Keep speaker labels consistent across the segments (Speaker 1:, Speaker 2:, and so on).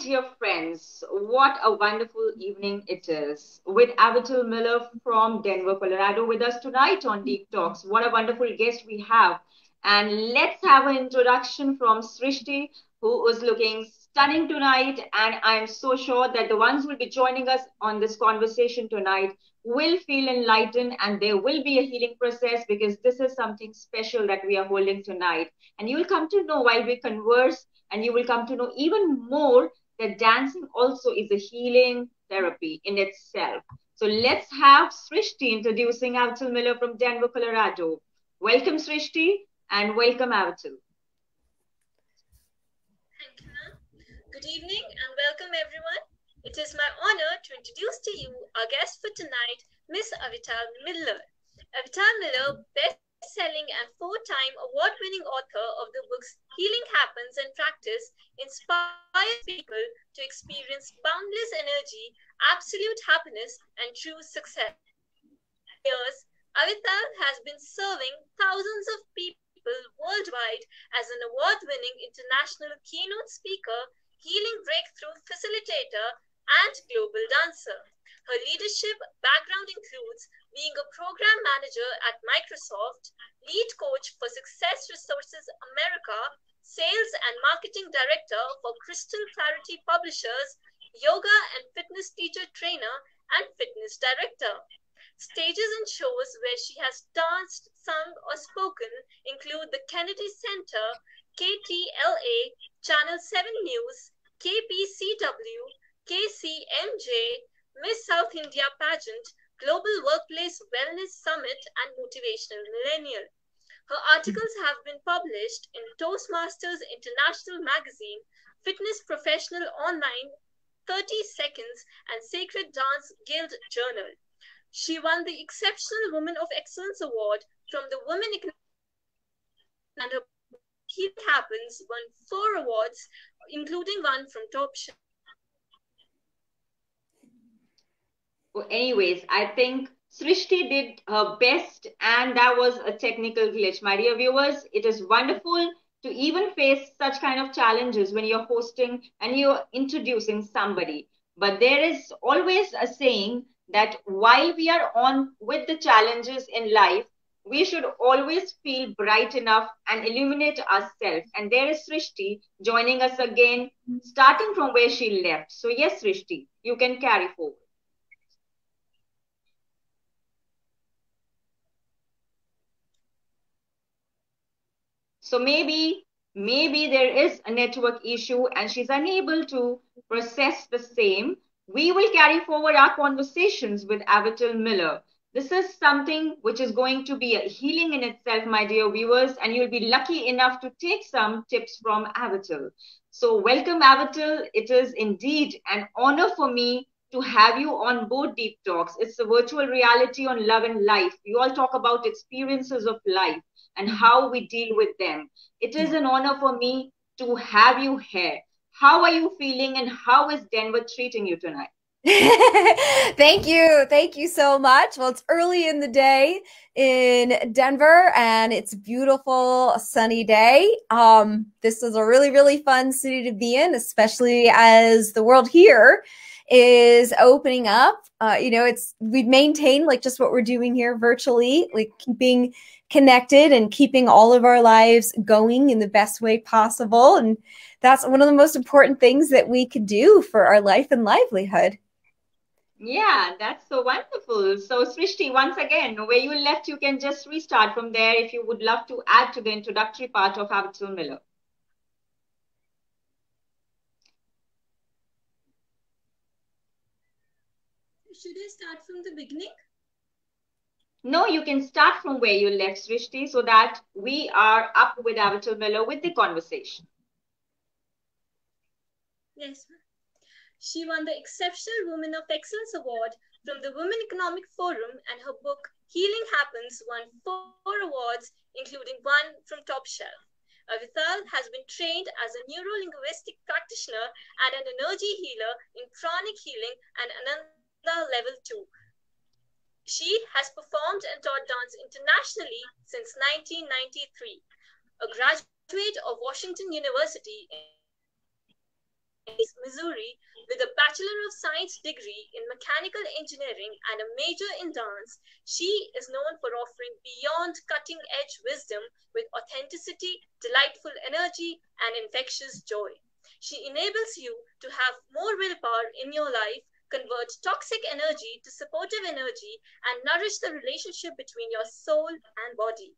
Speaker 1: dear friends, what a wonderful evening it is with Avital Miller from Denver, Colorado, with us tonight on Deep Talks. What a wonderful guest we have. And let's have an introduction from Srishti, who is looking stunning tonight. And I'm so sure that the ones who will be joining us on this conversation tonight will feel enlightened and there will be a healing process because this is something special that we are holding tonight. And you will come to know while we converse and you will come to know even more that dancing also is a healing therapy in itself. So let's have Srishti introducing Avital Miller from Denver, Colorado. Welcome, Srishti, and welcome, Avital.
Speaker 2: Thank you, ma'am. Good evening and welcome, everyone. It is my honor to introduce to you our guest for tonight, Miss Avital Miller. Avital Miller, best selling and four time award winning author of the books Healing Happens and Practice, inspires people to experience boundless energy, absolute happiness, and true success. Years, Avital has been serving thousands of people worldwide as an award winning international keynote speaker, healing breakthrough facilitator, and global dancer. Her leadership background includes being a program manager at Microsoft, lead coach for Success Resources America, sales and marketing director for Crystal Clarity Publishers, yoga and fitness teacher trainer, and fitness director. Stages and shows where she has danced, sung, or spoken include the Kennedy Center, KTLA, Channel 7 News, KPCW, KCMJ, Miss South India pageant, Global Workplace Wellness Summit, and Motivational Millennial. Her articles have been published in Toastmasters International Magazine, Fitness Professional Online, 30 Seconds, and Sacred Dance Guild Journal. She won the Exceptional Woman of Excellence Award from the Women and her Heat Happens won four awards, including one from Top
Speaker 1: Shelf. Anyways, I think Srishti did her best, and that was a technical glitch. My dear viewers, it is wonderful to even face such kind of challenges when you're hosting and you're introducing somebody. But there is always a saying that while we are on with the challenges in life, we should always feel bright enough and illuminate ourselves. And there is Srishti joining us again, starting from where she left. So, yes, Srishti, you can carry forward. So maybe, maybe there is a network issue and she's unable to process the same. We will carry forward our conversations with Avital Miller. This is something which is going to be a healing in itself, my dear viewers, and you'll be lucky enough to take some tips from Avital. So welcome, Avital. It is indeed an honor for me to have you on board Deep Talks. It's a virtual reality on love and life. We all talk about experiences of life and how we deal with them. It is an honor for me to have you here. How are you feeling and how is Denver treating you tonight?
Speaker 3: Thank you. Thank you so much. Well, it's early in the day in Denver and it's a beautiful sunny day. Um, this is a really, really fun city to be in, especially as the world here is opening up. Uh, you know, it's we've maintained like just what we're doing here virtually, like keeping connected and keeping all of our lives going in the best way possible. And that's one of the most important things that we could do for our life and livelihood.
Speaker 1: Yeah, that's so wonderful. So, Srishti, once again, where you left, you can just restart from there if you would love to add to the introductory part of Avital Miller.
Speaker 2: Should I start from the beginning?
Speaker 1: No, you can start from where you left, Srishti, so that we are up with Avital Miller with the conversation.
Speaker 2: Yes, She won the Exceptional Woman of Excellence Award from the Women Economic Forum, and her book Healing Happens won four awards, including one from Top Shelf. Avital has been trained as a neuro-linguistic practitioner and an energy healer in pranic healing and Ananda Level 2 she has performed and taught dance internationally since 1993. A graduate of Washington University in Missouri, with a Bachelor of Science degree in Mechanical Engineering and a major in dance, she is known for offering beyond cutting edge wisdom with authenticity, delightful energy, and infectious joy. She enables you to have more willpower in your life, convert toxic energy to supportive energy, and nourish the relationship between your soul and body.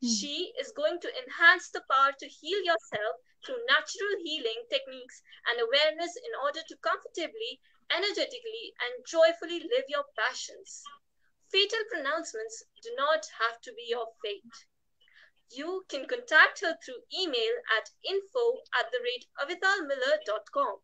Speaker 2: Hmm. She is going to enhance the power to heal yourself through natural healing techniques and awareness in order to comfortably, energetically, and joyfully live your passions. Fatal pronouncements do not have to be your fate. You can contact her through email at info at the rate avitalmiller.com.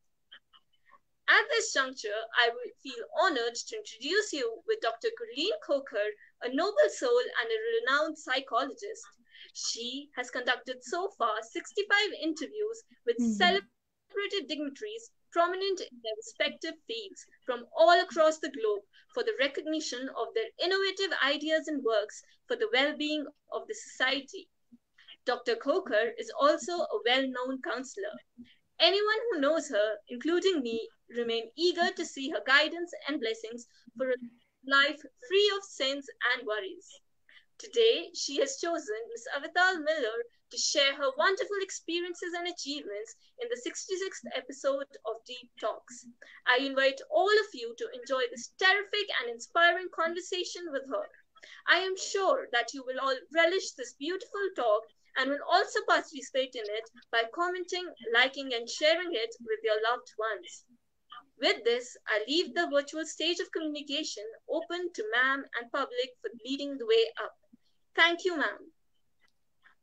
Speaker 2: At this juncture, I would feel honored to introduce you with Dr. Gurleen Khokhar, a noble soul and a renowned psychologist. She has conducted so far 65 interviews with
Speaker 3: Mhm.
Speaker 2: celebrated dignitaries prominent in their respective fields from all across the globe for the recognition of their innovative ideas and works for the well-being of the society. Dr. Khokhar is also a well-known counselor. Anyone who knows her, including me, remain eager to see her guidance and blessings for a life free of sins and worries. Today, she has chosen Ms. Avital Miller to share her wonderful experiences and achievements in the 66th episode of Deep Talks. I invite all of you to enjoy this terrific and inspiring conversation with her. I am sure that you will all relish this beautiful talk and will also participate in it by commenting, liking, and sharing it with your loved ones. With this, I leave the virtual stage of communication open to ma'am and public for leading the way up. Thank you, ma'am.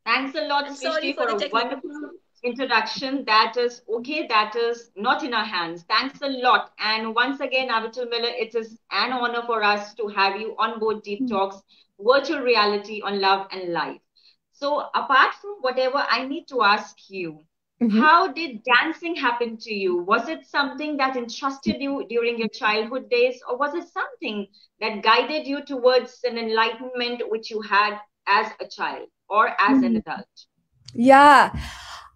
Speaker 1: Thanks a lot,
Speaker 2: I'm sorry
Speaker 1: Srishti,
Speaker 2: for
Speaker 1: for
Speaker 2: the
Speaker 1: a wonderful introduction. That is okay, that is not in our hands. Thanks a lot. And once again, Avital Miller, it is an honor for us to have you on board Deep hmm. Talks, virtual reality on love and life. So, apart from whatever I need to ask you,
Speaker 3: Mhm.
Speaker 1: how did dancing happen to you? Was it something that entrusted you during your childhood days, or was it something that guided you towards an enlightenment which you had as a child or as an
Speaker 3: Mhm.
Speaker 1: adult?
Speaker 3: Yeah.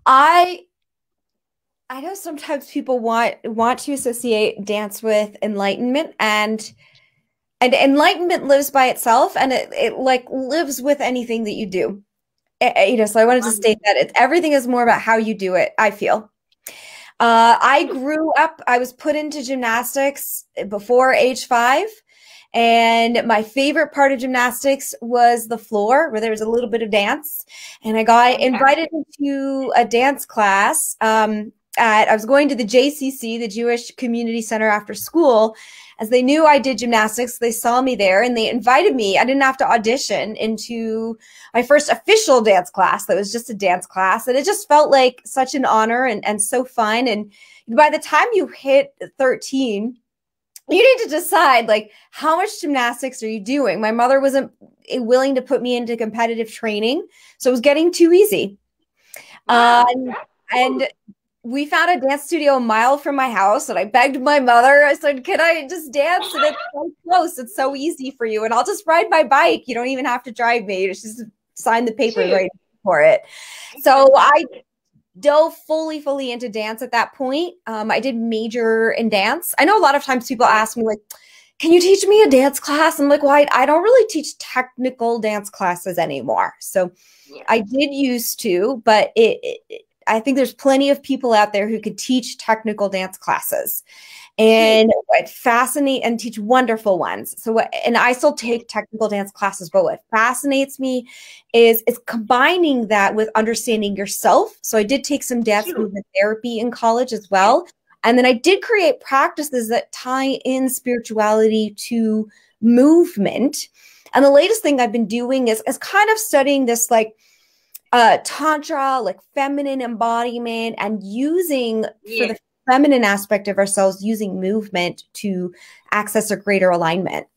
Speaker 3: I I know sometimes people want want to associate dance with enlightenment and and enlightenment lives by itself and it, it like lives with anything that you do. Eh, eh, you know, so I wanted to state that it's everything is more about how you do it, I feel. Uh, I grew up, I was put into gymnastics before age five. And my favorite part of gymnastics was the floor where there was a little bit of dance. And I got invited into a dance class. Um, at, I was going to the JCC, the Jewish Community Center after school. As they knew I did gymnastics, they saw me there and they invited me. I didn't have to audition into my first official dance class that was just a dance class. And it just felt like such an honor and, and so fun. And by the time you hit 13, you need to decide like how much gymnastics are you doing my mother wasn't willing to put me into competitive training so it was getting too easy um, and. We found a dance studio a mile from my house and i begged my mother. I said can i just dance? And it's so close. It's so easy for you and i'll just ride my bike. You don't even have to drive me. You just sign the
Speaker 1: paper
Speaker 3: right for it. So i dove fully fully into dance at that point. Um, i did major in dance. I know a lot of times people ask me like can you teach me a dance class? I'm like well i, I don't really teach technical dance classes anymore. So
Speaker 1: Yeah.
Speaker 3: i did used to but it, it- it- i think there's plenty of people out there who could teach technical dance classes and hmm. what fascinate and teach wonderful ones. So what and i still take technical dance classes but what fascinates me is is combining that with understanding yourself. So i did take some dance
Speaker 1: Sure.
Speaker 3: movement therapy in college as well and then i did create practices that tie in spirituality to movement. And the latest thing i've been doing is is kind of studying this like uh tantra like feminine embodiment and using for the feminine aspect of ourselves using movement to access a greater alignment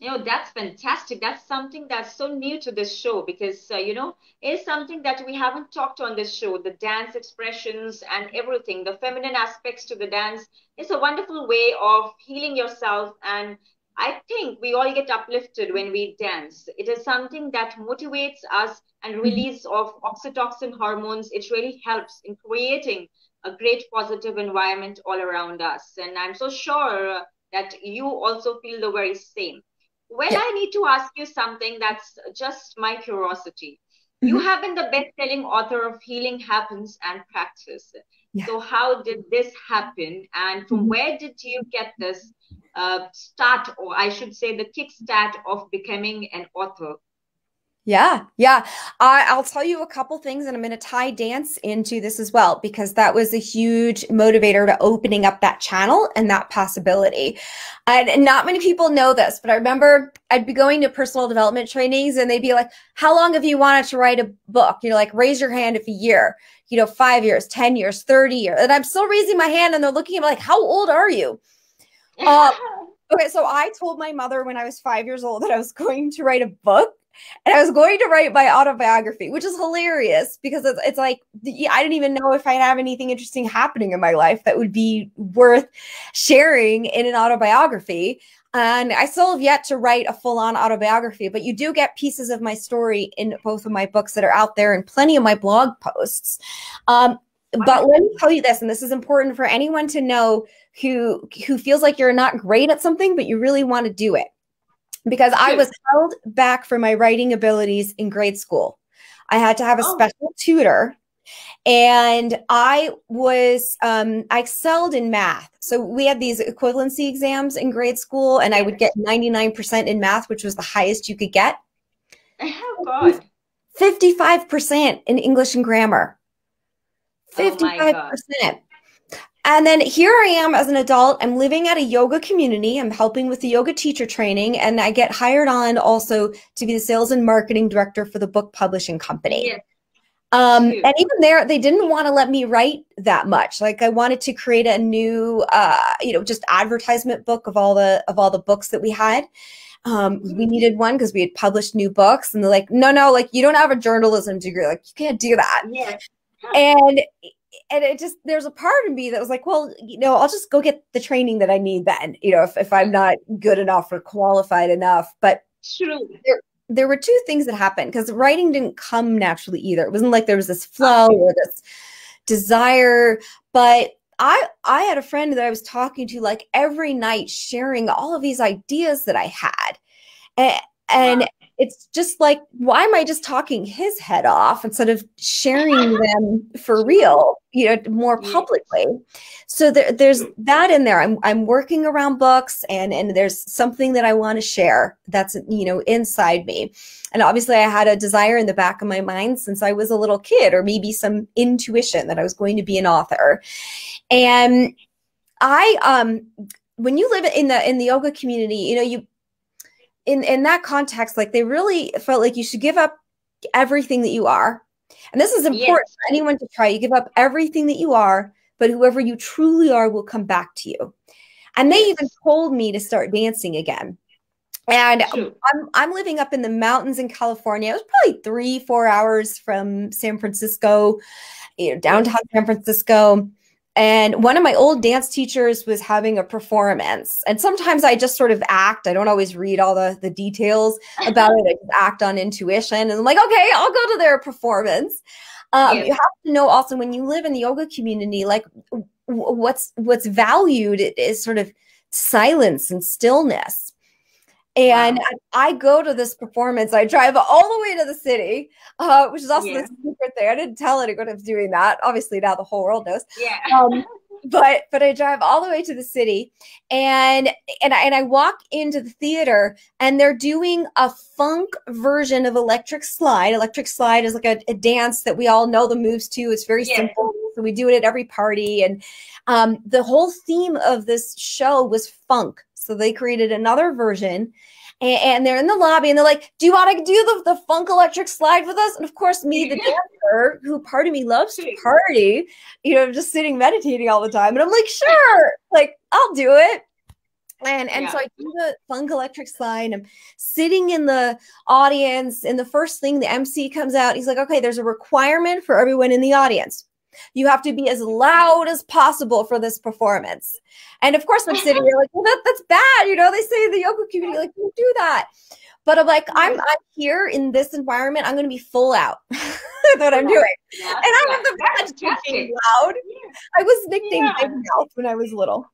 Speaker 1: You know, that's fantastic. That's something that's so new to this show because, uh, you know, it's something that we haven't talked on this show. The dance expressions and everything, the feminine aspects to the dance It's a wonderful way of healing yourself and I think we all get uplifted when we dance. It is something that motivates us and
Speaker 3: Mm-hmm.
Speaker 1: release of oxytocin hormones. It really helps in creating a great positive environment all around us. And I'm so sure that you also feel the very same. Well,
Speaker 3: Yeah.
Speaker 1: I need to ask you something that's just my curiosity. You
Speaker 3: Mhm.
Speaker 1: have been the best-selling author of Healing Happens and Practice.
Speaker 3: Yeah.
Speaker 1: So how did this happen? And from
Speaker 3: Mhm.
Speaker 1: where did you get this uh, start, or I should say, the kickstart of becoming an author?
Speaker 3: Yeah, yeah. I, I'll tell you a couple things, and I'm going to tie dance into this as well because that was a huge motivator to opening up that channel and that possibility. And, not many people know this, but I remember I'd be going to personal development trainings, and they'd be like, "How long have you wanted to write a book?" You're like, "Raise your hand if a year." You know, five years, ten years, thirty years, and I'm still raising my hand, and they're looking at me like, "How old are you?" Uh, Okay, so I told my mother when I was five years old that I was going to write a book and I was going to write my autobiography, which is hilarious because it's, it's like I didn't even know if I'd have anything interesting happening in my life that would be worth sharing in an autobiography. And I still have yet to write a full on autobiography, but you do get pieces of my story in both of my books that are out there and plenty of my blog posts. Um, but let me tell you this, and this is important for anyone to know who who feels like you're not great at something, but you really want to do it. Because I was held back for my writing abilities in grade school. I had to have a
Speaker 1: Oh.
Speaker 3: special tutor and I was um, I excelled in math. So we had these equivalency exams in grade school, and I would get 99% in math, which was the highest you could get.
Speaker 1: oh God.
Speaker 3: 55% in English and grammar.
Speaker 1: Oh my
Speaker 3: 55%. And then here I am as an adult. I'm living at a yoga community. I'm helping with the yoga teacher training, and I get hired on also to be the sales and marketing director for the book publishing company.
Speaker 1: Yes.
Speaker 3: Um, and even there, they didn't want to let me write that much. Like I wanted to create a new, uh, you know, just advertisement book of all the of all the books that we had. Um, we needed one because we had published new books, and they're like, "No, no, like you don't have a journalism degree. Like you can't do that."
Speaker 1: Yes.
Speaker 3: And and it just there's a part of me that was like, "Well, you know, I'll just go get the training that I need then. You know, if if I'm not good enough or qualified enough." But
Speaker 1: True.
Speaker 3: there were two things that happened because writing didn't come naturally either. It wasn't like there was this flow or this desire, but I I had a friend that I was talking to like every night sharing all of these ideas that I had. And, and
Speaker 1: Wow.
Speaker 3: It's just like why am I just talking his head off instead of sharing them for real, you know, more publicly. So there, there's that in there. I'm I'm working around books and and there's something that I want to share that's you know inside me. And obviously I had a desire in the back of my mind since I was a little kid or maybe some intuition that I was going to be an author. And I um when you live in the in the yoga community, you know, you in in that context like they really felt like you should give up everything that you are. And this is important
Speaker 1: Yes.
Speaker 3: for anyone to try. You give up everything that you are, but whoever you truly are will come back to you. And they even told me to start dancing again. And. I'm I'm living up in the mountains in California. It was probably three, four hours from San Francisco, you know, downtown San Francisco. And one of my old dance teachers was having a performance. And sometimes I just sort of act. I don't always read all the, the details about it. I just act on intuition. And I'm like, okay, I'll go to their performance. Um. You have to know also when you live in the yoga community, like what's what's valued is sort of silence and stillness. And
Speaker 1: Wow.
Speaker 3: I, I go to this performance. I drive all the way to the city, uh, which is also
Speaker 1: Yeah.
Speaker 3: the secret thing. I didn't tell anyone I was doing that. Obviously, now the whole world knows.
Speaker 1: Yeah.
Speaker 3: Um, but but I drive all the way to the city, and and I, and I walk into the theater, and they're doing a funk version of Electric Slide. Electric Slide is like a, a dance that we all know the moves to. It's very
Speaker 1: Yes.
Speaker 3: simple, so we do it at every party. And um, the whole theme of this show was funk. So they created another version. And, and they're in the lobby and they're like, Do you want to do the, the funk electric slide with us? And of course, me, the dancer, who part of me loves to party, you know, I'm just sitting meditating all the time. And I'm like, Sure, like, I'll do it. And and so I do the funk electric slide. I'm sitting in the audience, and the first thing the MC comes out, he's like, okay, there's a requirement for everyone in the audience. You have to be as loud as possible for this performance. And of course, I'm sitting here like, well, that, that's bad. You know, they say in the yoga community, like, don't do that. But I'm like, I'm, I'm here in this environment. I'm going to be full out. That's what I'm doing. Yeah, and I am the best being loud. Yeah. I was nicknamed yeah. Big Mouth when I was little.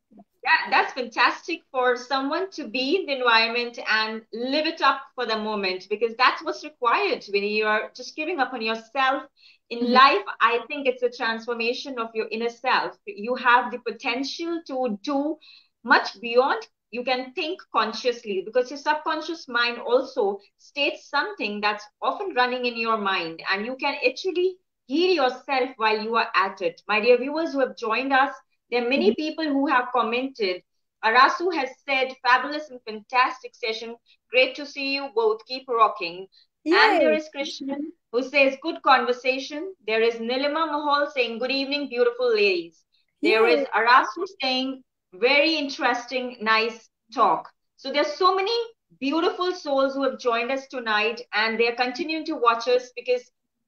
Speaker 1: Yeah, that's fantastic for someone to be in the environment and live it up for the moment because that's what's required when you are just giving up on yourself. In mm-hmm. life, I think it's a transformation of your inner self. You have the potential to do much beyond you can think consciously because your subconscious mind also states something that's often running in your mind and you can actually heal yourself while you are at it my dear viewers who have joined us there are many mm-hmm. people who have commented arasu has said fabulous and fantastic session great to see you both keep rocking And there is Krishnan who says good conversation there is nilima mahal saying good evening beautiful ladies There is arasu saying very interesting, nice talk. So there's so many beautiful souls who have joined us tonight and they're continuing to watch us because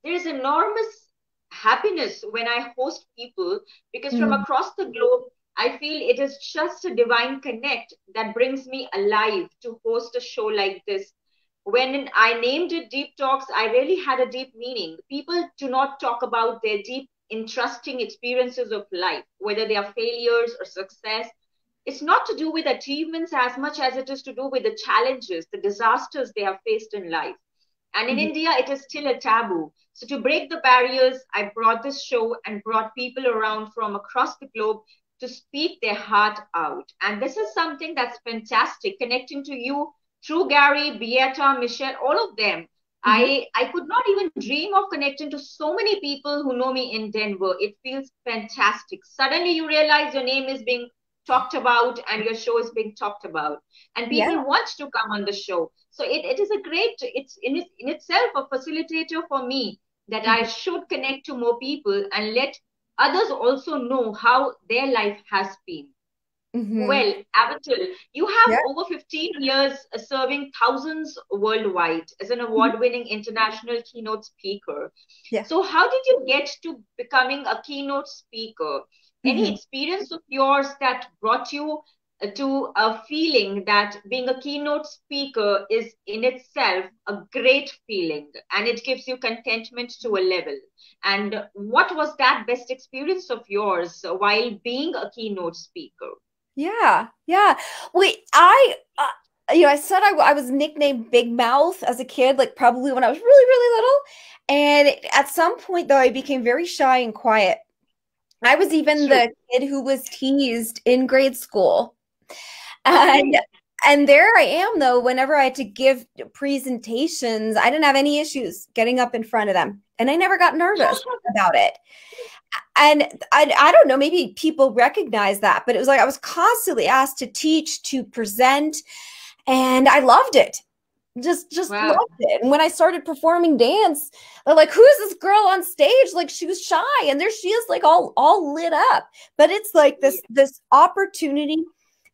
Speaker 1: there's enormous happiness when I host people because mm. from hmm. across the globe, I feel it is just a divine connect that brings me alive to host a show like this. When I named it Deep Talks, I really had a deep meaning. People do not talk about their deep interesting experiences of life, whether they are failures or success. It's not to do with achievements as much as it is to do with the challenges, the disasters they have faced in life. And in mm-hmm. India, it is still a taboo. So, to break the barriers, I brought this show and brought people around from across the globe to speak their heart out. And this is something that's fantastic, connecting to you through Gary, Beata, Michelle, all of them. Mm-hmm. I, I could not even dream of connecting to so many people who know me in Denver. It feels fantastic. Suddenly you realize your name is being talked about and your show is being talked about and people yeah. want to come on the show. So it, it is a great, it's in, it, in itself a facilitator for me that mm-hmm. I should connect to more people and let others also know how their life has been. Mm-hmm. Well, Avital, you have yeah. over 15 years serving thousands worldwide as an award winning mm-hmm. international keynote speaker. Yeah. So, how did you get to becoming a keynote speaker? Any mm-hmm. experience of yours that brought you uh, to a feeling that being a keynote speaker is in itself a great feeling and it gives you contentment to a level and what was that best experience of yours while being a keynote speaker
Speaker 3: yeah, yeah. Wait, I, uh, you know, I said I, I was nicknamed Big Mouth as a kid, like probably when I was really, really little. And at some point, though, I became very shy and quiet. I was even the kid who was teased in grade school. And and there I am though whenever I had to give presentations, I didn't have any issues getting up in front of them. And I never got nervous about it and I, I don't know maybe people recognize that but it was like i was constantly asked to teach to present and i loved it. Just just wow. loved it. And when i started performing dance they're like who's this girl on stage? Like she was shy and there she is like all all lit up. But it's like this this opportunity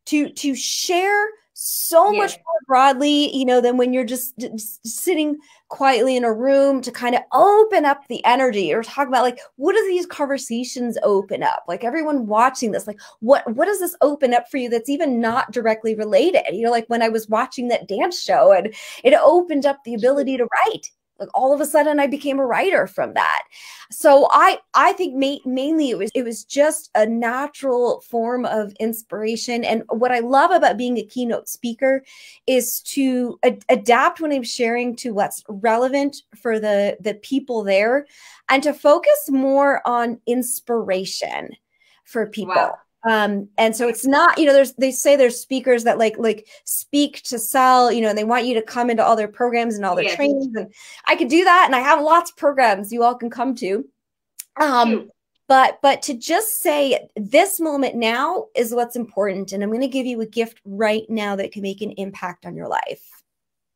Speaker 3: to to share so yeah. much more broadly, you know, than when you're just, just, sitting quietly in a room to kind of open up the energy or talk about like what do these conversations open up? Like everyone watching this, like what what does this open up for you that's even not directly related? You know, like when I was watching that dance show and it opened up the ability to write like all of a sudden i became a writer from that. So i i think ma- mainly it was it was just a natural form of inspiration. And what i love about being a keynote speaker is to ad- adapt when i'm sharing to what's relevant for the the people there and to focus more on inspiration for people. Wow um and so it's not you know there's they say there's speakers that like like speak to sell you know and they want you to come into all their programs and all their yes. trainings and i could do that and i have lots of programs you all can come to. Um but but to just say this moment now is what's important and i'm going to give you a gift right now that can make an impact on your life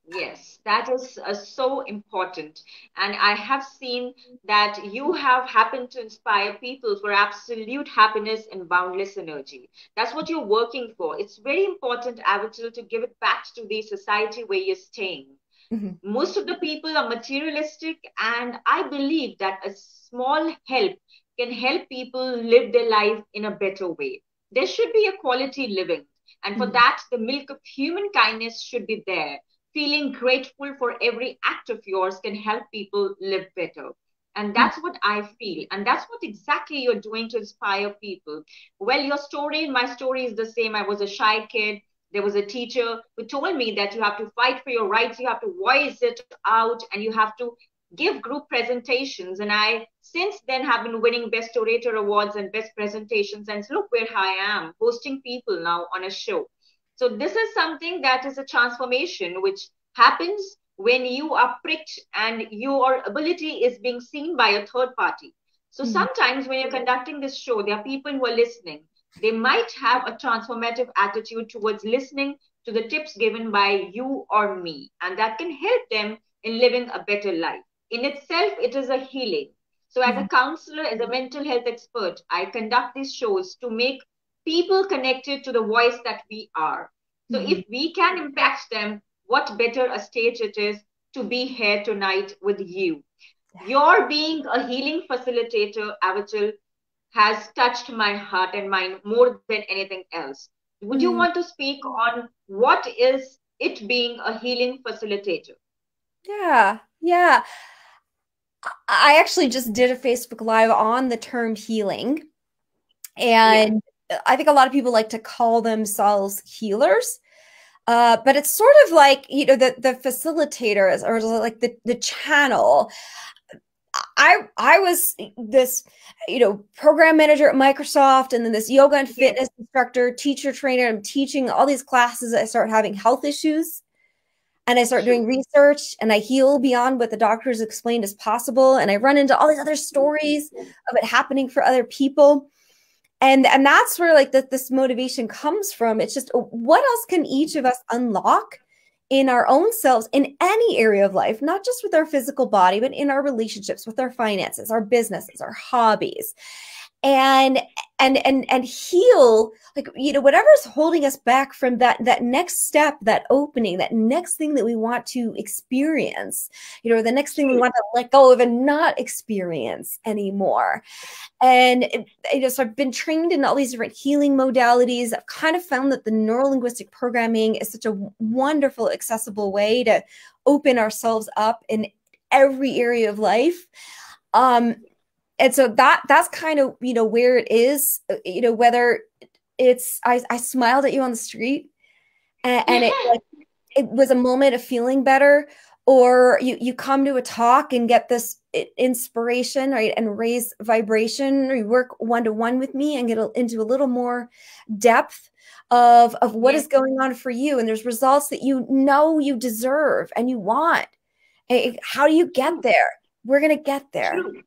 Speaker 1: Yes, that is uh, so important. And I have seen that you have happened to inspire people for absolute happiness and boundless energy. That's what you're working for. It's very important, Avital, to give it back to the society where you're staying. Mm-hmm. Most of the people are materialistic, and I believe that a small help can help people live their life in a better way. There should be a quality living. And for mm-hmm. that, the milk of human kindness should be there. Feeling grateful for every act of yours can help people live better. And that's what I feel. And that's what exactly you're doing to inspire people. Well, your story, my story is the same. I was a shy kid. There was a teacher who told me that you have to fight for your rights, you have to voice it out, and you have to give group presentations. And I, since then, have been winning Best Orator Awards and Best Presentations. And look where I am, hosting people now on a show. So, this is something that is a transformation which happens when you are pricked and your ability is being seen by a third party. So, mm-hmm. sometimes when you're conducting this show, there are people who are listening. They might have a transformative attitude towards listening to the tips given by you or me, and that can help them in living a better life in itself, it is a healing. So, as a mm-hmm. counselor, as a mental health expert, I conduct these shows to make people connected to the voice that we are. So, mm-hmm. if we can impact them, what better a stage it is to be here tonight with you. Your being a healing facilitator, Avital, has touched my heart and mind more than anything else. Would mm-hmm. you want to speak on what is it being a healing facilitator?
Speaker 3: Yeah, yeah. I actually just did a Facebook Live on the term healing. And yeah. I think a lot of people like to call themselves healers. Uh, but it's sort of like, you know, the, the facilitators or like the, the channel. I I was this, you know, program manager at Microsoft and then this yoga and fitness instructor, teacher trainer. I'm teaching all these classes. I start having health issues and I start doing research and I heal beyond what the doctors explained as possible. And I run into all these other stories of it happening for other people. And, and that's where like that this motivation comes from. It's just what else can each of us unlock in our own selves in any area of life, not just with our physical body, but in our relationships, with our finances, our businesses, our hobbies and and and and heal like you know whatever's holding us back from that that next step that opening that next thing that we want to experience you know the next thing we want to let go of and not experience anymore. And you know so i've been trained in all these different healing modalities. I've kind of found that the neurolinguistic programming is such a wonderful accessible way to open ourselves up in every area of life. Um and so that that's kind of you know where it is uh, you know whether it's i, I smiled at you on the street and, and it like, it was a moment of feeling better or you you come to a talk and get this inspiration right and raise vibration or you work one to one with me and get a, into a little more depth of of what is going on for you. And there's results that you know you deserve and you want. How do you get there? We're going to get there.
Speaker 1: True.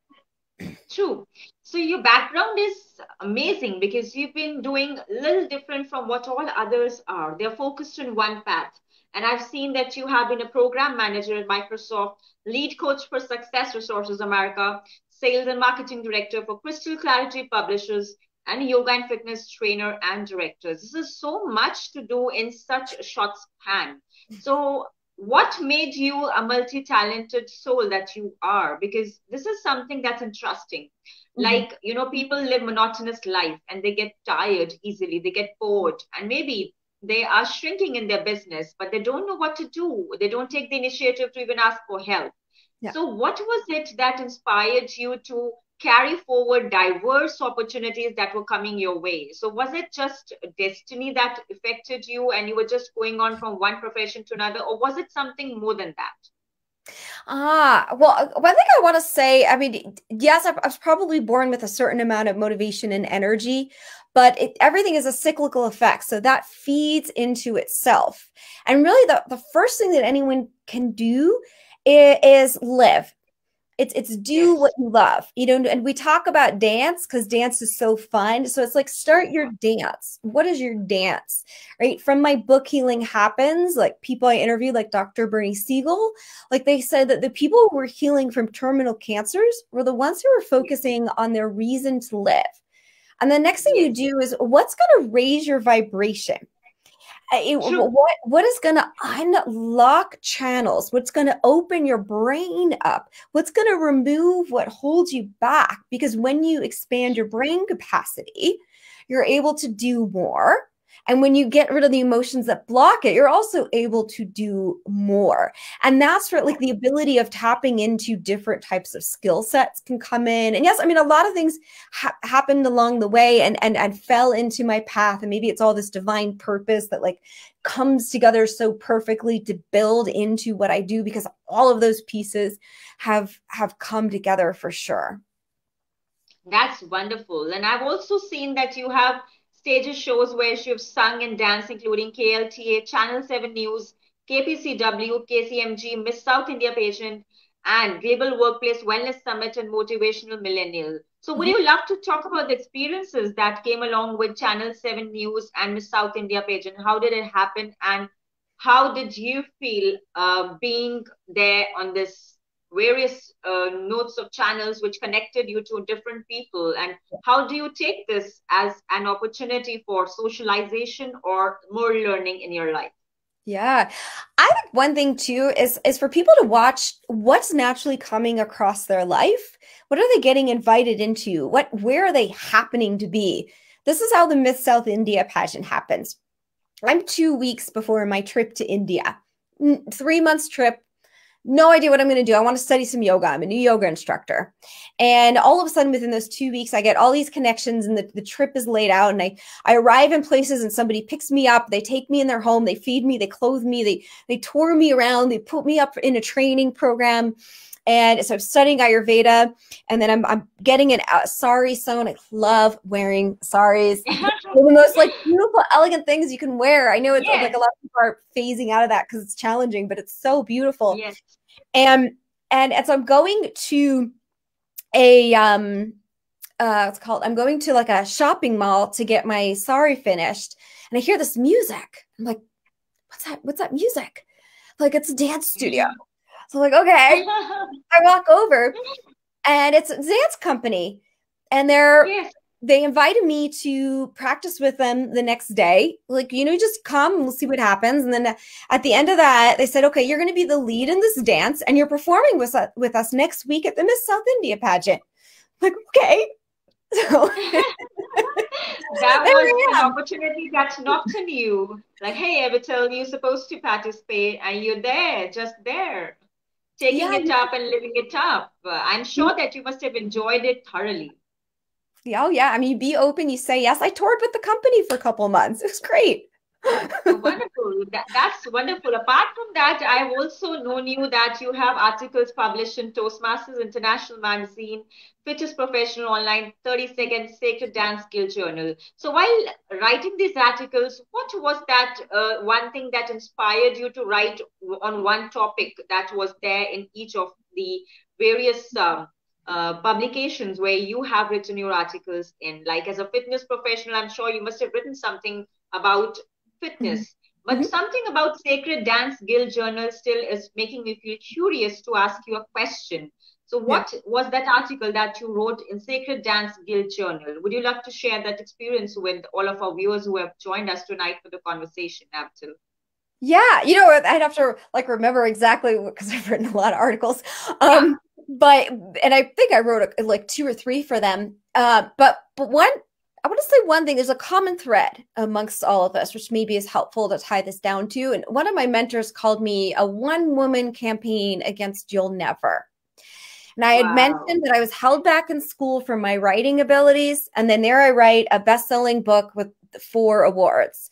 Speaker 1: True. So your background is amazing because you've been doing a little different from what all others are. They're focused on one path. And I've seen that you have been a program manager at Microsoft, lead coach for Success Resources America, sales and marketing director for Crystal Clarity Publishers, and yoga and fitness trainer and director. This is so much to do in such a short span. So what made you a multi-talented soul that you are? Because this is something that's interesting. Mm-hmm. like you know people live monotonous life and they get tired easily. They get bored and maybe they are shrinking in their business but they don't know what to do. They don't take the initiative to even ask for help. Yeah. so what was it that inspired you to carry forward diverse opportunities that were coming your way. So, was it just destiny that affected you and you were just going on from one profession to another, or was it something more than that?
Speaker 3: Ah, well, one thing I want to say, I mean, yes, I, was probably born with a certain amount of motivation and energy, but it, everything is a cyclical effect. So that feeds into itself. And really, the, the first thing that anyone can do is live it's it's do what you love you know and we talk about dance because dance is so fun. So it's like start your dance. What is your dance? Right? From my book healing happens like people i interviewed like dr bernie siegel like they said that the people who were healing from terminal cancers were the ones who were focusing on their reason to live. And the next thing you do is what's going to raise your vibration it, what what is going to unlock channels? What's going to open your brain up? What's going to remove what holds you back? Because when you expand your brain capacity you're able to do more and when you get rid of the emotions that block it, you're also able to do more. And that's where like the ability of tapping into different types of skill sets can come in. And yes, I mean, a lot of things ha- happened along the way and, and, and fell into my path. And maybe it's all this divine purpose that like comes together so perfectly to build into what I do because all of those pieces have have come together for sure.
Speaker 1: That's wonderful. And I've also seen that you have stages shows where she has sung and danced, including KLTA, Channel 7 News, KPCW, KCMG, Miss South India Pageant, and Global Workplace Wellness Summit and Motivational Millennial. So, would you love to talk about the experiences that came along with Channel 7 News and Miss South India Pageant? How did it happen? And how did you feel uh, being there on this various uh, notes of channels which connected you to different people. And how do you take this as an opportunity for socialization or more learning in your life?
Speaker 3: Yeah. I think one thing too is is for people to watch what's naturally coming across their life. What are they getting invited into? What where are they happening to be? This is how the miss south india pageant happens. I'm two weeks before my trip to india. Three months trip no idea what I'm going to do. I want to study some yoga. I'm a new yoga instructor. And all of a sudden, within those two weeks, I get all these connections and the, the trip is laid out. And I, I arrive in places and somebody picks me up. They take me in their home. They feed me. They clothe me. They, they tour me around. They put me up in a training program. And so I'm studying Ayurveda, and then I'm, I'm getting an uh, sari sewn. I love wearing saris. The most like beautiful, elegant things you can wear. I know it's yes. like a lot of people are phasing out of that because it's challenging, but it's so beautiful. Yes. And and so I'm going to a um uh it's called I'm going to like a shopping mall to get my sari finished, and I hear this music. I'm like, what's that? What's that music? Like it's a dance studio. So I'm like, okay. I walk over and it's a dance company. And they're yes. They invited me to practice with them the next day. Like, you know, just come we'll see what happens. And then at the end of that, they said, okay, you're going to be the lead in this dance and you're performing with, with us next week at the Miss South India pageant. I'm like, okay. So
Speaker 1: that was an opportunity that knocked on you. Like, hey, Avital, you're supposed to participate and you're there, just there taking yeah, it up and living it up. I'm sure mm-hmm. that you must have enjoyed it thoroughly.
Speaker 3: Yeah, oh yeah. I mean, be open. You say yes. I toured with the company for a couple months. It was great.
Speaker 1: wonderful. That, that's wonderful. Apart from that, I've also known you that you have articles published in Toastmasters International Magazine, Fitness Professional Online, 30 Second Sacred Dance Guild Journal. So while writing these articles, what was that uh, one thing that inspired you to write on one topic that was there in each of the various um, uh, publications where you have written your articles in? Like as a fitness professional, I'm sure you must have written something about fitness. Mm-hmm. But mm-hmm. something about Sacred Dance Guild Journal still is making me feel curious to ask you a question. So, what yeah. was that article that you wrote in Sacred Dance Guild Journal? Would you love to share that experience with all of our viewers who have joined us tonight for the conversation, Avital?
Speaker 3: Yeah, you know, I'd have to like remember exactly because I've written a lot of articles. Um, but and I think I wrote a, like two or three for them. Uh, but but one I want to say one thing. There's a common thread amongst all of us, which maybe is helpful to tie this down to. And one of my mentors called me a one woman campaign against You'll Never. And I had wow. mentioned that I was held back in school for my writing abilities. And then there I write a best selling book with four awards.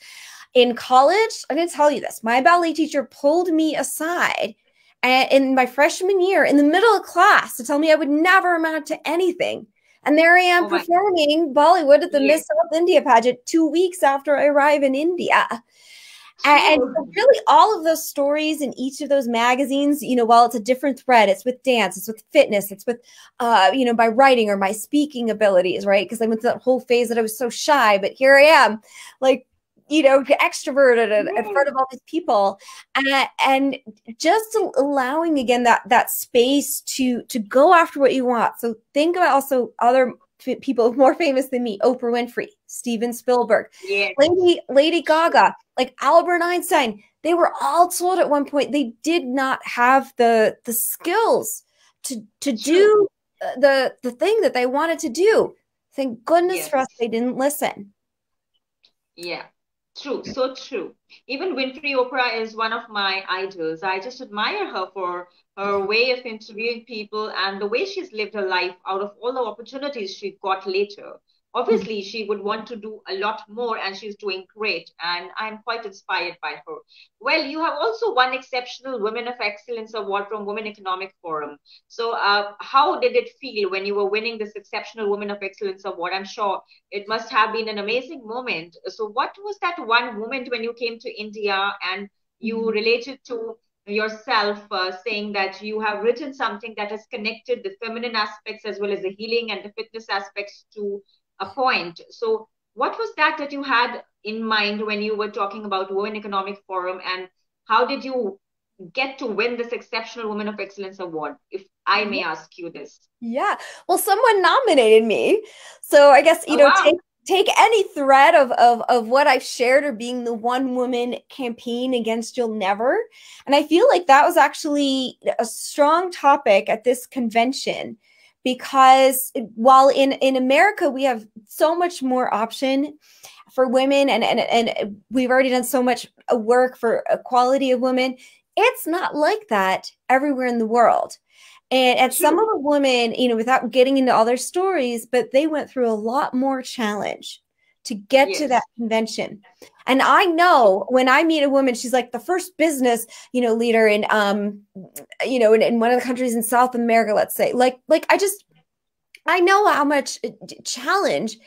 Speaker 3: In college, I'm going to tell you this my ballet teacher pulled me aside in my freshman year in the middle of class to tell me I would never amount to anything and there I am oh performing Bollywood at the yeah. Miss South India pageant two weeks after I arrive in India. And, and, really, all of those stories in each of those magazines, you know, while it's a different thread, it's with dance, it's with fitness, it's with, uh, you know, my writing or my speaking abilities, right? Because I went through that whole phase that I was so shy, but here I am, like you know, extroverted and in front of all these people, and, and just allowing again that that space to to go after what you want. So think about also other people more famous than me oprah winfrey steven spielberg
Speaker 1: yes.
Speaker 3: lady lady gaga like albert einstein. They were all told at one point they did not have the the skills to to do the the thing that they wanted to do. Thank goodness for us they didn't listen.
Speaker 1: Yeah, true, so true. Even Winfrey Oprah is one of my idols. I just admire her for her way of interviewing people and the way she's lived her life out of all the opportunities she got later. Obviously, she would want to do a lot more, and she's doing great. And I'm quite inspired by her. Well, you have also won Exceptional Women of Excellence Award from Women Economic Forum. So, uh, how did it feel when you were winning this Exceptional Women of Excellence Award? I'm sure it must have been an amazing moment. So, what was that one moment when you came to India and you related to yourself, uh, saying that you have written something that has connected the feminine aspects as well as the healing and the fitness aspects to a point? So, what was that that you had in mind when you were talking about Women Economic Forum, and how did you get to win this Exceptional Woman of Excellence Award? If I may ask you this.
Speaker 3: yeah well someone nominated me so i guess you
Speaker 1: Oh,
Speaker 3: know
Speaker 1: wow.
Speaker 3: take take any thread of, of of what I've shared or being the one woman campaign against You'll Never. And I feel like that was actually a strong topic at this convention because while in, in America we have so much more option for women and, and and we've already done so much uh, work for uh, equality of women, it's not like that everywhere in the world. And, and some of the women, you know, without getting into all their stories, but they went through a lot more challenge to get
Speaker 1: Yes.
Speaker 3: to that convention. And I know when I meet a woman, she's like the first business, you know, leader in, um, you know, in, in one of the countries in South America, let's say. Like, like I just, I know how much uh, challenge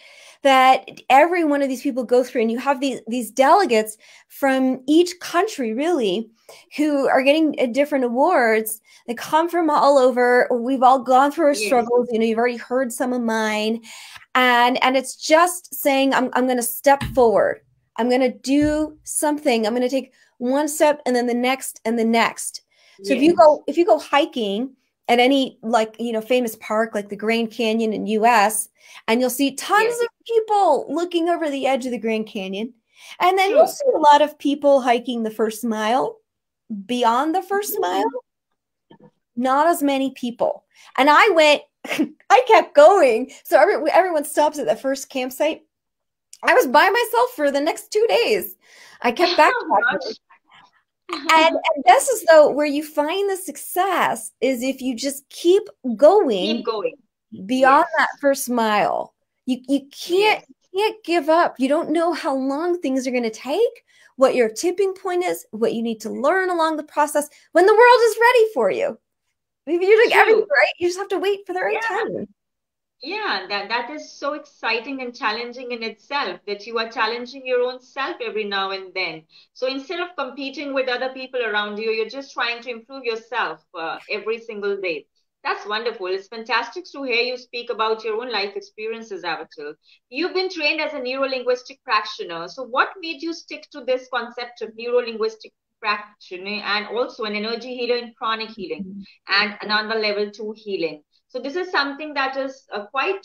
Speaker 3: that every one of these people go through, and you have these these delegates from each country, really, who are getting uh, different awards. They come from all over. We've all gone through our
Speaker 1: Yes.
Speaker 3: struggles. You know, you've already heard some of mine, and and it's just saying, I'm I'm going to step forward. I'm going to do something. I'm going to take one step and then the next and the next. So if you go if you go hiking at any like you know famous park like the Grand Canyon in US and you'll see tons
Speaker 1: Yes.
Speaker 3: of people looking over the edge of the Grand Canyon. And then you'll see a lot of people hiking the first mile. Beyond the first
Speaker 1: Mm-hmm.
Speaker 3: mile not as many people. And I went I kept going. So every, everyone stops at the first campsite. I was by myself for the next 2 days. I kept backpacking and, and this is though where you find the success is if you just keep going
Speaker 1: keep going.
Speaker 3: beyond
Speaker 1: Yes.
Speaker 3: that first mile. You you can't can't give up. You don't know how long things are going to take, what your tipping point is, what you need to learn along the process when the world is ready for you. Maybe you're doing
Speaker 1: True.
Speaker 3: everything right. You just have to wait for the right
Speaker 1: Yeah.
Speaker 3: time.
Speaker 1: Yeah, that that is so exciting and challenging in itself that you are challenging your own self every now and then. So instead of competing with other people around you, you're just trying to improve yourself uh, every single day. That's wonderful. It's fantastic to hear you speak about your own life experiences, Avital. You've been trained as a neuro-linguistic practitioner. So what made you stick to this concept of neuro-linguistic practitioner and also an energy healer in pranic healing and another level two healing? So this is something that is uh, quite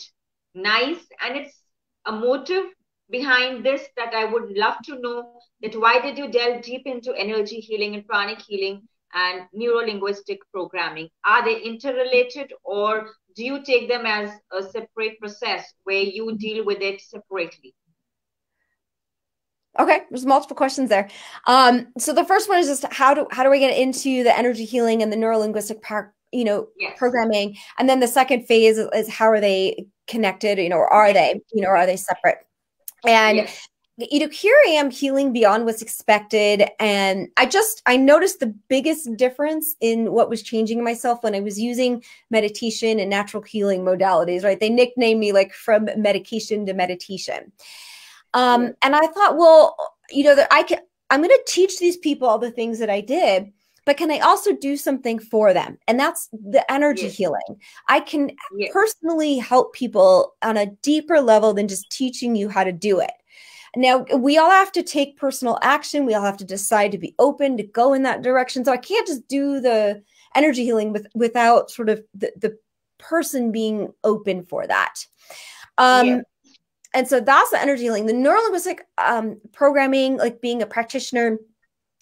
Speaker 1: nice, and it's a motive behind this that I would love to know. That why did you delve deep into energy healing and pranic healing and neuro linguistic programming? Are they interrelated, or do you take them as a separate process where you deal with it separately?
Speaker 3: Okay, there's multiple questions there. Um, so the first one is just how do how do I get into the energy healing and the neurolinguistic par- you know
Speaker 1: Yes.
Speaker 3: programming, and then the second phase is, how are they connected, you know, or are they, you know, are they separate? And
Speaker 1: Yes.
Speaker 3: you know, here I am healing beyond what's expected, and I just I noticed the biggest difference in what was changing in myself when I was using meditation and natural healing modalities. Right, they nicknamed me like from medication to meditation. Um, and I thought, well, you know, that I can, I'm going to teach these people all the things that I did, but can I also do something for them? And that's the energy
Speaker 1: Yes.
Speaker 3: healing. I can
Speaker 1: Yes.
Speaker 3: personally help people on a deeper level than just teaching you how to do it. Now, we all have to take personal action. We all have to decide to be open to go in that direction. So I can't just do the energy healing with, without sort of the, the person being open for that. Um, yeah. And so that's the energy healing. The neurolinguistic um, programming, like being a practitioner,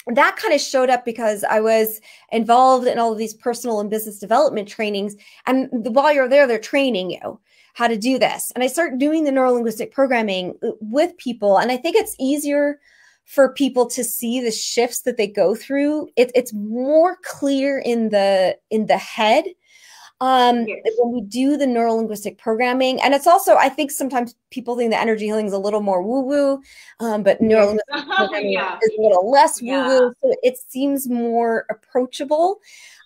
Speaker 3: that kind of showed up because I was involved in all of these personal and business development trainings. And while you're there, they're training you how to do this. And I start doing the neurolinguistic programming uh, with people. And I think it's easier for people to see the shifts that they go through. It, it's more clear in the in the head um, yes. when we do the neuro linguistic programming. And it's also, I think sometimes people think the energy healing is a little more woo woo, um, but neuro linguistic programming yeah. is a little less woo woo. Yeah. So it seems more approachable.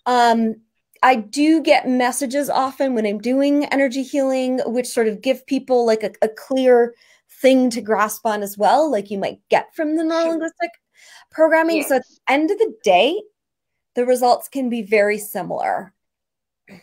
Speaker 3: Um, I do get messages often when I'm doing energy healing, which sort of give people like a, a clear thing to grasp on as well, like you might get from the neurolinguistic programming. Yes. So at the end of the day, the results can be very similar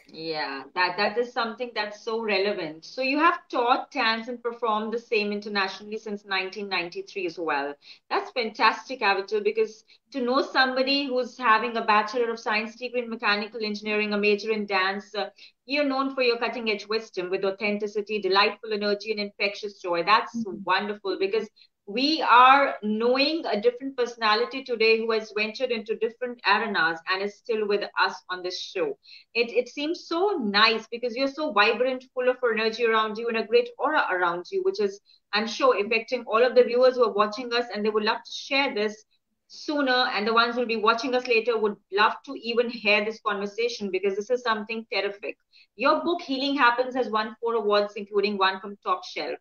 Speaker 1: yeah that that is something that's so relevant. So you have taught dance and performed the same internationally since 1993 as well. That's fantastic Avital because to know somebody who's having a bachelor of science degree in mechanical engineering a major in dance uh, you're known for your cutting edge wisdom with authenticity delightful energy and infectious joy. That's mm-hmm. wonderful because we are knowing a different personality today who has ventured into different arenas and is still with us on this show. It, it seems so nice because you're so vibrant, full of energy around you, and a great aura around you, which is, I'm sure, affecting all of the viewers who are watching us and they would love to share this sooner. And the ones who will be watching us later would love to even hear this conversation because this is something terrific. Your book, Healing Happens, has won four awards, including one from Top Shelf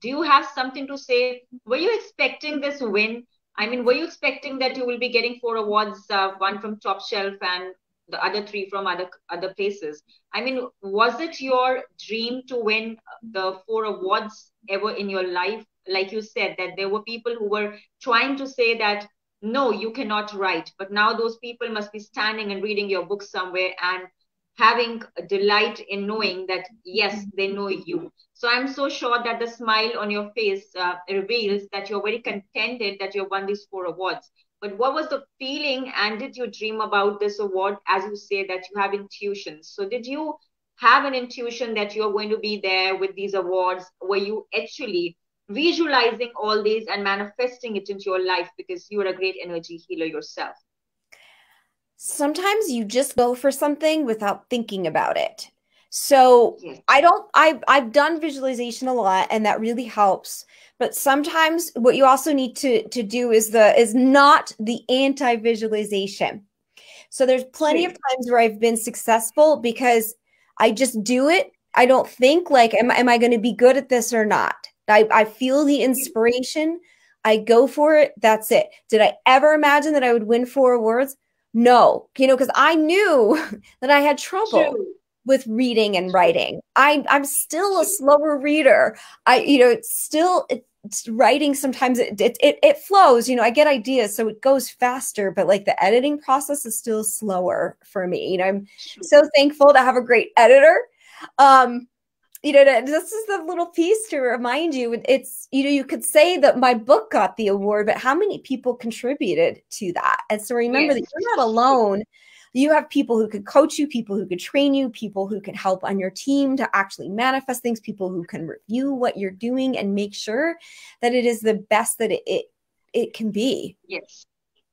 Speaker 1: do you have something to say? Were you expecting this win? I mean, were you expecting that you will be getting four awards, uh, one from Top Shelf and the other three from other other places? I mean, was it your dream to win the four awards ever in your life? Like you said, that there were people who were trying to say that no, you cannot write, but now those people must be standing and reading your book somewhere and having a delight in knowing that yes they know you. So i'm so sure that the smile on your face uh, reveals that you're very contented that you've won these four awards. But what was the feeling and did you dream about this award? As you say that you have intuitions so did you have an intuition that you're going to be there with these awards? Were you actually visualizing all these and manifesting it into your life? Because you are a great energy healer yourself
Speaker 3: sometimes you just go for something without thinking about it. So I don't I've I've done visualization a lot and that really helps. But sometimes what you also need to to do is the is not the anti-visualization. So there's plenty of times where I've been successful because I just do it. I don't think like am, am I going to be good at this or not? I, I feel the mm-hmm. inspiration. I go for it. That's it. Did I ever imagine that I would win four awards? No, you know, because I knew that I had trouble with reading and writing. I I'm still a slower reader. I you know, it's still it's writing sometimes it, it it it flows. You know, I get ideas, so it goes faster, but like the editing process is still slower for me. You know, I'm so thankful to have a great editor. Um, you know, this is the little piece to remind you. It's, you know, you could say that my book got the award, but how many people contributed to that? And so remember yes. that you're not alone. You have people who could coach you, people who could train you, people who can help on your team to actually manifest things, people who can review what you're doing and make sure that it is the best that it, it, it can be.
Speaker 1: Yes.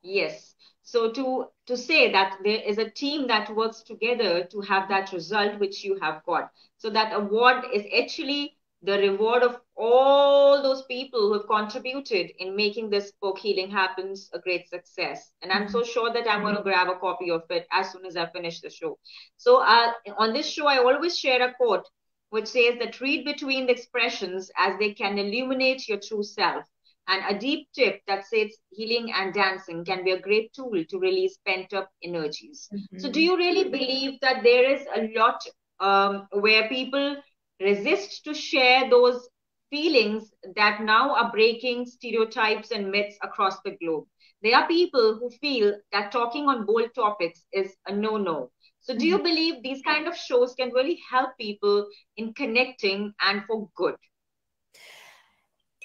Speaker 1: Yes so to, to say that there is a team that works together to have that result which you have got. So that award is actually the reward of all those people who have contributed in making this book healing happens a great success. And i'm so sure that i'm going to grab a copy of it as soon as i finish the show. So uh, on this show i always share a quote which says that read between the expressions as they can illuminate your true self and a deep tip that says healing and dancing can be a great tool to release pent up energies. Mm-hmm. So, do you really believe that there is a lot um, where people resist to share those feelings that now are breaking stereotypes and myths across the globe? There are people who feel that talking on bold topics is a no no. So, do you mm-hmm. believe these kind of shows can really help people in connecting and for good?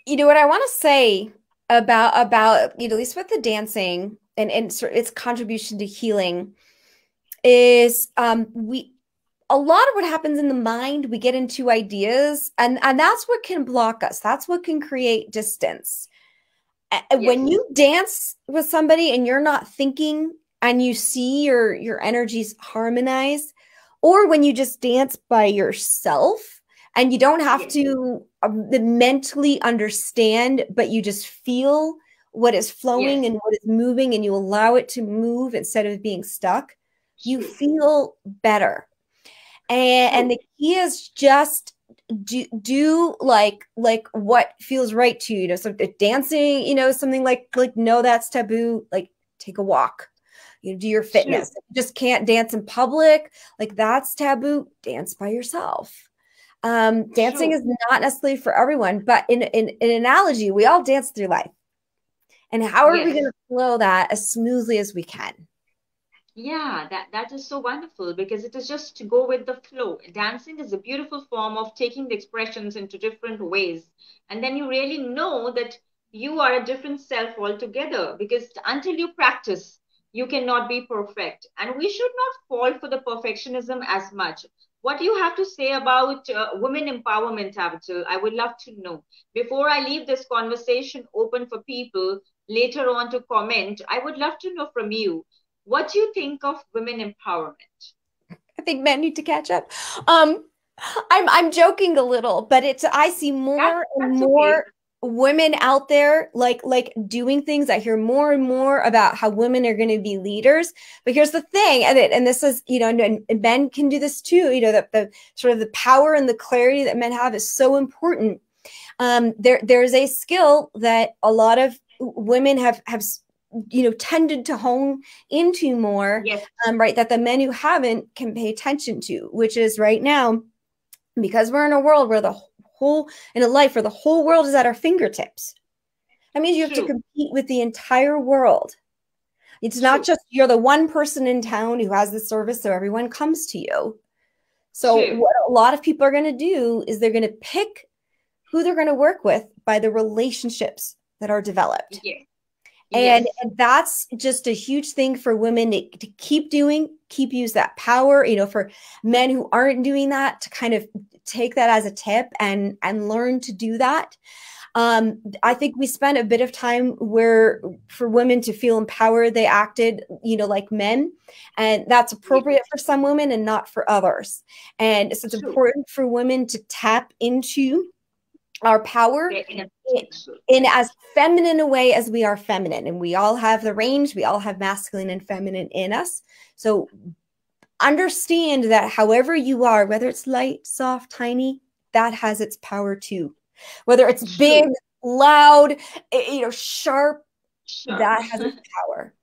Speaker 3: You know what I want to say about about you know at least with the dancing and and its contribution to healing is um we a lot of what happens in the mind, we get into ideas, and, and that's what can block us. That's what can create distance. Yes. When you dance with somebody and you're not thinking and you see your your energies harmonize, or when you just dance by yourself and you don't have to um, mentally understand, but you just feel what is flowing yes. and what is moving, and you allow it to move instead of being stuck, you feel better and, and the key is just do do like like what feels right to you. You know, so dancing, you know, something like like no, that's taboo. Like take a walk. You know, do your fitness. Sure. You just can't dance in public. Like that's taboo. Dance by yourself. Um, dancing sure. is not necessarily for everyone, but in, in, in analogy, we all dance through life. And how are we going to flow that as smoothly as we can?
Speaker 1: Yeah, that, that is so wonderful because it is just to go with the flow. Dancing is a beautiful form of taking the expressions into different ways. And then you really know that you are a different self altogether because until you practice, you cannot be perfect. And we should not fall for the perfectionism as much. What you have to say about uh, women empowerment, Avital, I would love to know. Before I leave this conversation open for people later on to comment, I would love to know from you what do you think of women empowerment?
Speaker 3: I think men need to catch up. Um, I'm I'm joking a little, but it's I see more that's, and more okay. Women out there like like doing things. I hear more and more about how women are going to be leaders. But here's the thing, and it, and this is you know, and, and men can do this too. You know, that the sort of the power and the clarity that men have is so important. Um, there there's a skill that a lot of women have have you know tended to hone into more yes. um, right that the men who haven't can pay attention to which is right now because we're in a world where the whole in a life where the whole world is at our fingertips. That means you have to compete with the entire world. It's not just you're the one person in town who has the service so everyone comes to you. So what a lot of people are going to do is they're going to pick who they're going to work with by the relationships that are developed. Yeah. And, yes. and that's just a huge thing for women to, to keep doing, keep use that power, you know, for men who aren't doing that to kind of take that as a tip and and learn to do that. Um, I think we spent a bit of time where for women to feel empowered, they acted, you know, like men, and that's appropriate for some women and not for others. And so it's important for women to tap into our power in, in, as feminine a way as we are feminine. And we all have the range. We all have masculine and feminine in us. So understand that however you are whether it's light soft tiny that has its power too. Whether it's big loud eh, you know sharp, sharp. that has its power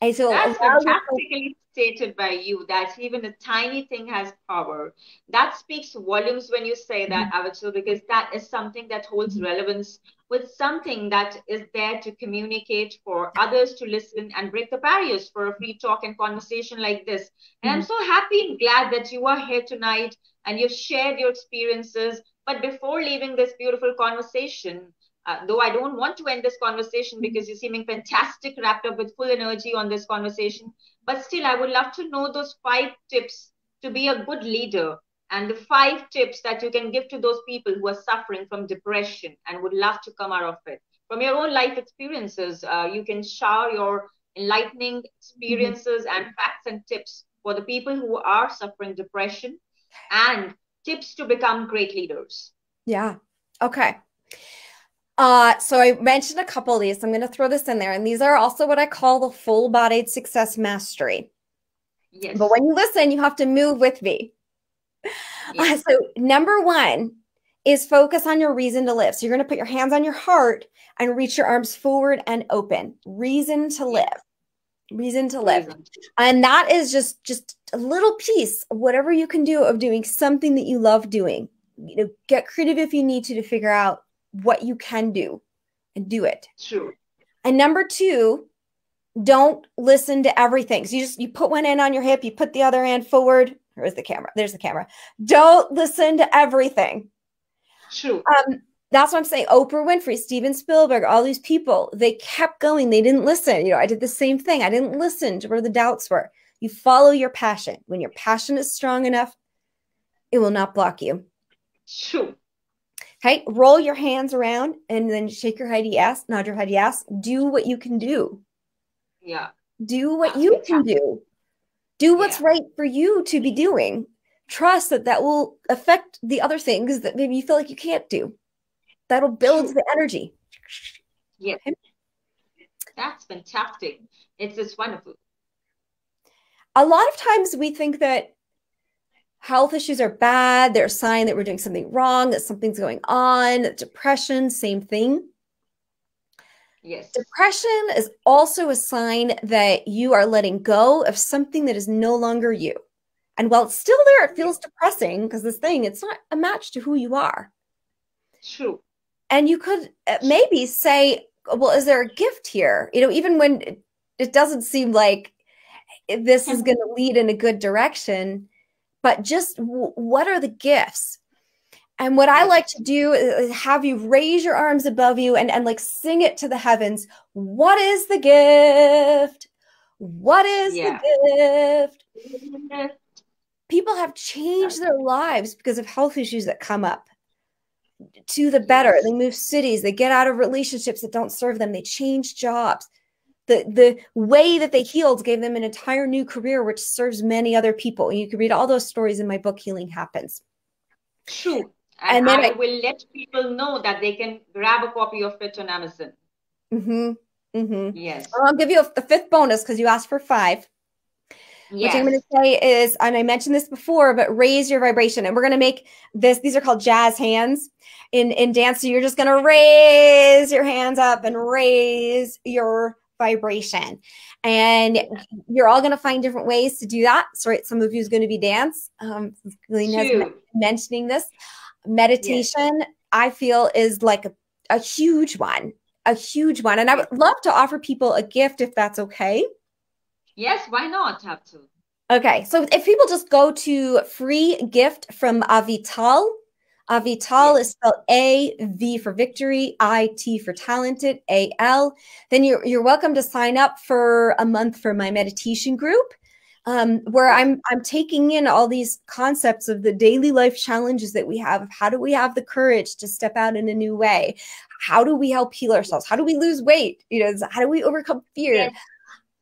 Speaker 1: and so that's fantastically stated by you that even a tiny thing has power. That speaks volumes when you say that, mm-hmm. Avital, because that is something that holds mm-hmm. relevance with something that is there to communicate for others to listen and break the barriers for a free talk and conversation like this. And mm-hmm. I'm so happy and glad that you are here tonight and you've shared your experiences. But before leaving this beautiful conversation, uh, though I don't want to end this conversation mm-hmm. because you're seeming fantastic, wrapped up with full energy on this conversation. But still, I would love to know those five tips to be a good leader and the five tips that you can give to those people who are suffering from depression and would love to come out of it. From your own life experiences, uh, you can share your enlightening experiences mm-hmm. and facts and tips for the people who are suffering depression and tips to become great leaders.
Speaker 3: Yeah. Okay. Uh, so I mentioned a couple of these. I'm going to throw this in there. And these are also what I call the full bodied success mastery. Yes. But when you listen, you have to move with me. Yes. Uh, so, number one is focus on your reason to live. So, you're going to put your hands on your heart and reach your arms forward and open. Reason to live. Reason to live. Reason. And that is just just a little piece whatever you can do of doing something that you love doing. You know, get creative if you need to to figure out what you can do and do it.
Speaker 1: True.
Speaker 3: And number two, don't listen to everything. So you just you put one hand on your hip, you put the other hand forward. Where's the camera? There's the camera. Don't listen to everything.
Speaker 1: True.
Speaker 3: Um, that's what I'm saying. Oprah Winfrey, Steven Spielberg, all these people, they kept going. They didn't listen. You know, I did the same thing. I didn't listen to where the doubts were. You follow your passion. When your passion is strong enough, it will not block you.
Speaker 1: True.
Speaker 3: Okay, roll your hands around and then shake your head yes, nod your head yes. Do what you can do.
Speaker 1: Yeah.
Speaker 3: Do what you can do. Do what's
Speaker 1: Yeah.
Speaker 3: right for you to be doing. Trust that that will affect the other things that maybe you feel like you can't do. That'll build the energy.
Speaker 1: Yes. That's fantastic. It's just wonderful.
Speaker 3: A lot of times we think that health issues are bad, they're a sign that we're doing something wrong, that something's going on. Depression, same thing.
Speaker 1: Yes.
Speaker 3: Depression is also a sign that you are letting go of something that is no longer you. And while it's still there, it feels depressing because this thing, it's not a match to who you are.
Speaker 1: True.
Speaker 3: And you could uh, maybe say, well, is there a gift here? You know, even when it, it doesn't seem like this is going to lead in a good direction, but just w- what are the gifts? And what I like to do is have you raise your arms above you and, and like sing it to the heavens. What is the gift? What is
Speaker 1: Yeah.
Speaker 3: the gift? People have changed their lives because of health issues that come up to the better. They move cities, they get out of relationships that don't serve them, they change jobs. The, the way that they healed gave them an entire new career, which serves many other people. And you can read all those stories in my book, Healing Happens.
Speaker 1: True.
Speaker 3: And
Speaker 1: And,
Speaker 3: then
Speaker 1: I
Speaker 3: I-
Speaker 1: will let people know that they can grab a copy of it on Amazon.
Speaker 3: mm-hmm mm-hmm
Speaker 1: Yes.
Speaker 3: I'll give you a, the fifth bonus because you asked for five. Which I'm going to say is, and I mentioned this before, but raise your vibration. And we're going to make this, these are called jazz hands in, in dance. So you're just going to raise your hands up and raise your vibration. And you're all going to find different ways to do that. So, right, some of you is going to be dance. Um, mentioning this. Meditation, I feel, is like a, a huge one, a huge one. And I would love to offer people a gift if that's okay.
Speaker 1: Yes, why not have to?
Speaker 3: Okay, so if people just go to free gift from Avital, Avital is spelled A V for victory, I T for talented, A L. Then you're you're welcome to sign up for a month for my meditation group, um, where I'm I'm taking in all these concepts of the daily life challenges that we have. How do we have the courage to step out in a new way? How do we help heal ourselves? How do we lose weight? You know, how do we overcome fear?
Speaker 1: Yes.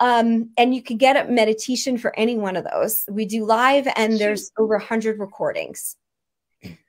Speaker 3: Um, and you can get a meditation for any one of those. We do live, and there's over 100 recordings.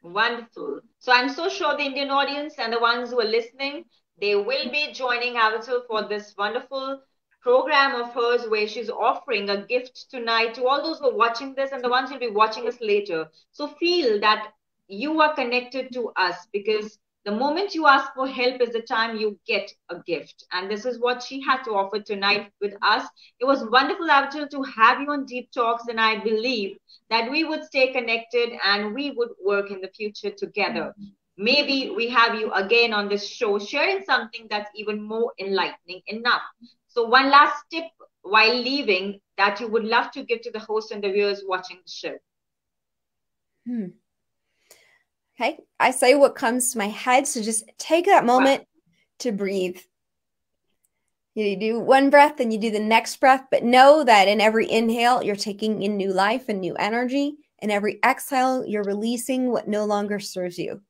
Speaker 1: Wonderful. So I'm so sure the Indian audience and the ones who are listening, they will be joining Avital for this wonderful program of hers where she's offering a gift tonight to all those who are watching this and the ones who will be watching us later. So feel that you are connected to us because the moment you ask for help is the time you get a gift. And this is what she had to offer tonight with us. It was wonderful, Avital, to have you on Deep Talks. And I believe that we would stay connected and we would work in the future together. Maybe we have you again on this show sharing something that's even more enlightening enough. So, one last tip while leaving that you would love to give to the host and the viewers watching the show.
Speaker 3: Hmm. Okay, I say what comes to my head. So just take that moment to breathe. You do one breath, and you do the next breath, but know that in every inhale, you're taking in new life and new energy. In every exhale, you're releasing what no longer serves you.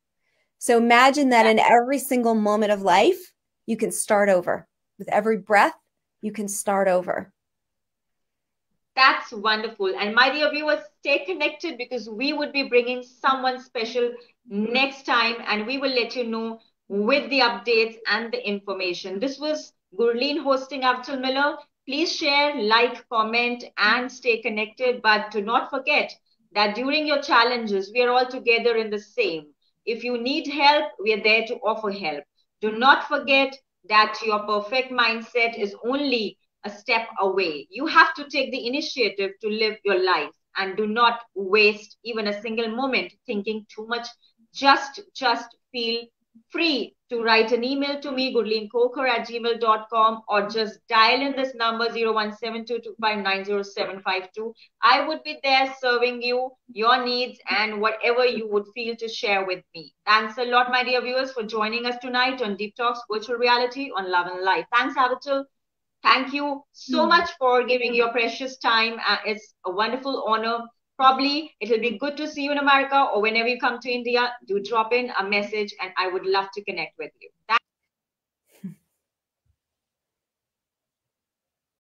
Speaker 3: So imagine that in every single moment of life, you can start over. With every breath, you can start over.
Speaker 1: That's wonderful. And my dear viewers, stay connected because we would be bringing someone special next time and we will let you know with the updates and the information. This was Gurleen hosting Avital Miller. Please share, like, comment, and stay connected. But do not forget that during your challenges, we are all together in the same. If you need help, we are there to offer help. Do not forget that your perfect mindset is only a step away. You have to take the initiative to live your life and do not waste even a single moment thinking too much. Just, just feel free to write an email to me, gurleenkhokhar at gmail.com, or just dial in this number 0172259075. I would be there serving you, your needs, and whatever you would feel to share with me. Thanks a lot, my dear viewers, for joining us tonight on Deep Talks Virtual Reality on Love and Life. Thanks, Avital. Thank you so much for giving your precious time. Uh, it's a wonderful honor Probably it'll be good to see you in America or whenever you come to India, do drop in a message and I would love to connect with you. Thank